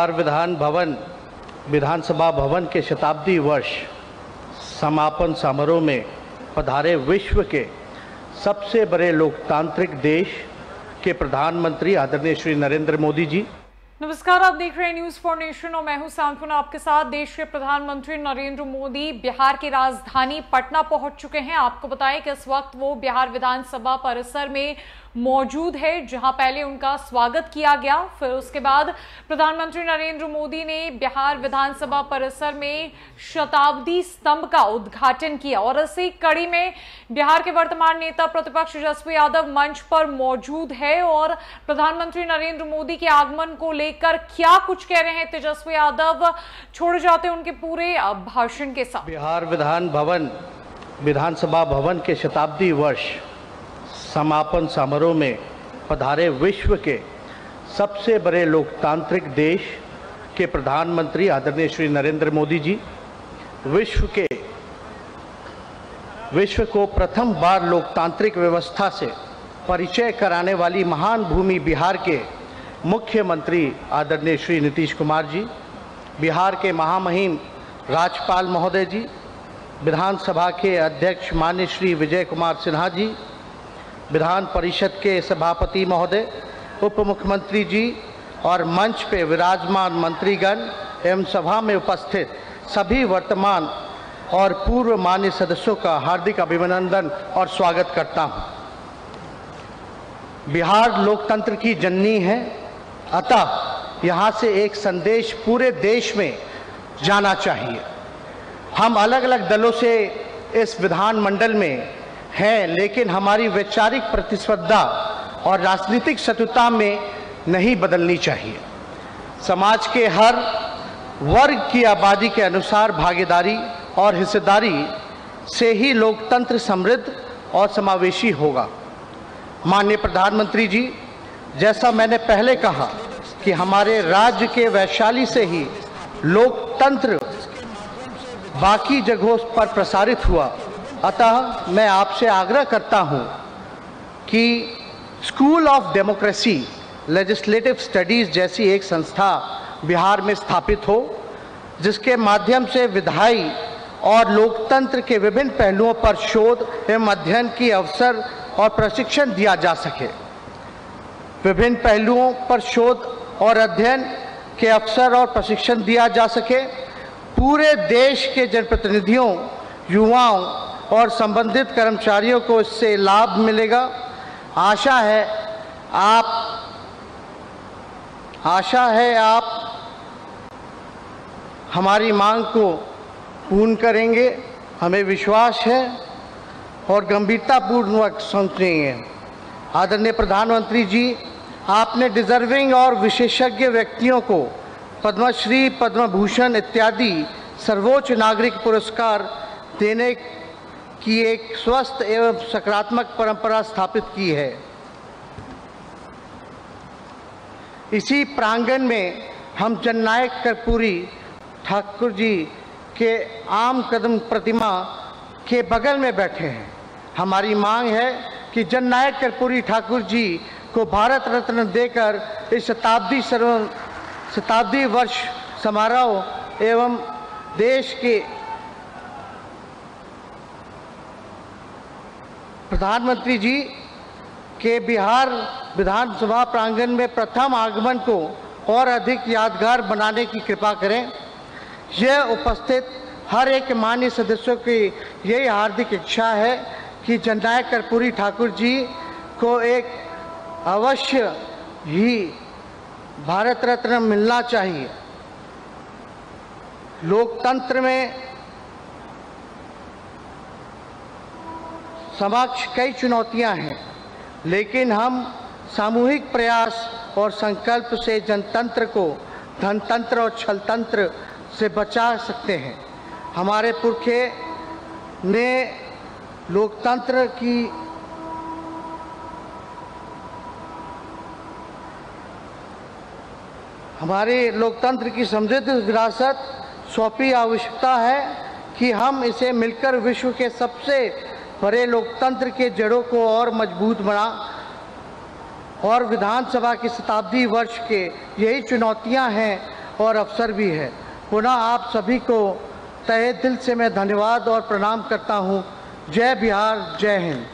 बिहार विधान भवन, विधानसभा भवन के शताब्दी वर्ष समापन समारोह में पधारे विश्व के सबसे बड़े लोकतांत्रिक देश के प्रधानमंत्री आदरणीय श्री नरेंद्र मोदी जी नमस्कार, आप देख रहे हैं न्यूज़ फॉर नेशन और मैं हूँ सांत्वना। आपके साथ देश के प्रधानमंत्री नरेंद्र मोदी बिहार की राजधानी पटना पहुँच चुके हैं। आपको बताएँ कि इस वक्त वो बिहार विधानसभा परिसर में मौजूद है, जहाँ पहले उनका स्वागत किया गया। फिर उसके बाद प्रधानमंत्री नरेंद्र मोदी ने बिहार विधानसभा परिसर में शताब्दी स्तंभ का उद्घाटन किया और इसी कड़ी में बिहार के वर्तमान नेता प्रतिपक्ष तेजस्वी यादव मंच पर मौजूद है और प्रधानमंत्री नरेंद्र मोदी के आगमन को लेकर क्या कुछ कह रहे हैं तेजस्वी यादव? छोड़ जाते हैं उनके पूरे भाषण के साथ। बिहार विधान भवन, विधानसभा भवन के शताब्दी वर्ष समापन समारोह में पधारे विश्व के सबसे बड़े लोकतांत्रिक देश के प्रधानमंत्री आदरणीय श्री नरेंद्र मोदी जी, विश्व के, विश्व को प्रथम बार लोकतांत्रिक व्यवस्था से परिचय कराने वाली महान भूमि बिहार के मुख्यमंत्री आदरणीय श्री नीतीश कुमार जी, बिहार के महामहिम राज्यपाल महोदय जी, विधानसभा के अध्यक्ष मान्य श्री विजय कुमार सिन्हा जी, विधान परिषद के सभापति महोदय उप मुख्यमंत्री जी और मंच पे विराजमान मंत्रीगण एवं सभा में उपस्थित सभी वर्तमान और पूर्व मान्य सदस्यों का हार्दिक अभिनंदन और स्वागत करता हूँ। बिहार लोकतंत्र की जननी है। अतः यहाँ से एक संदेश पूरे देश में जाना चाहिए। हम अलग अलग दलों से इस विधानमंडल में हैं, लेकिन हमारी वैचारिक प्रतिस्पर्धा और राजनीतिक शत्रुता में नहीं बदलनी चाहिए। समाज के हर वर्ग की आबादी के अनुसार भागीदारी और हिस्सेदारी से ही लोकतंत्र समृद्ध और समावेशी होगा। माननीय प्रधानमंत्री जी जैसा मैंने पहले कहा कि हमारे राज्य के वैशाली से ही लोकतंत्र बाकी जगहों पर प्रसारित हुआ। अतः मैं आपसे आग्रह करता हूँ कि school of democracy legislative studies जैसी एक संस्था बिहार में स्थापित हो, जिसके माध्यम से विधायी और लोकतंत्र के विभिन्न पहलुओं पर शोध एवं अध्ययन की अवसर और प्रशिक्षण दिया जा सके। विभिन्न पहलुओं पर शोध और अध्ययन के अवसर और प्रशिक्षण दिया जा सके। पूरे देश के जनप्रतिनिधियों, युवाओं और संबंधित कर्मचारियों को इससे लाभ मिलेगा। आशा है आप, आशा है आप हमारी मांग को पूर्ण करेंगे। हमें विश्वास है और गंभीरतापूर्वक समझेंगे। आदरणीय प्रधानमंत्री जी आपने डिजर्विंग और विशेषज्ञ व्यक्तियों को पद्मश्री पद्म भूषण इत्यादि सर्वोच्च नागरिक पुरस्कार देने की एक स्वस्थ एवं सकारात्मक परंपरा स्थापित की है। इसी प्रांगण में हम जननायक कर्पूरी ठाकुर जी के आम कदम प्रतिमा के बगल में बैठे हैं। हमारी मांग है कि जननायक कर्पूरी ठाकुर जी को भारत रत्न देकर इस शताब्दी सर्व शताब्दी वर्ष समारोह एवं देश के प्रधानमंत्री जी के बिहार विधानसभा प्रांगण में प्रथम आगमन को और अधिक यादगार बनाने की कृपा करें। यह उपस्थित हर एक मान्य सदस्यों की यही हार्दिक इच्छा है कि जननायक कर्पूरी ठाकुर जी को एक अवश्य ही भारत रत्न मिलना चाहिए। लोकतंत्र में समक्ष कई चुनौतियाँ हैं, लेकिन हम सामूहिक प्रयास और संकल्प से जनतंत्र को धनतंत्र और छलतंत्र से बचा सकते हैं। हमारे पुरखे ने लोकतंत्र की हमारे लोकतंत्र की समृद्ध विरासत सौंपी आवश्यकता है कि हम इसे मिलकर विश्व के सबसे बड़े लोकतंत्र के जड़ों को और मज़बूत बना और विधानसभा की शताब्दी वर्ष के यही चुनौतियाँ हैं और अवसर भी है। पुनः आप सभी को तहे दिल से मैं धन्यवाद और प्रणाम करता हूँ। जय बिहार, जय हिंद।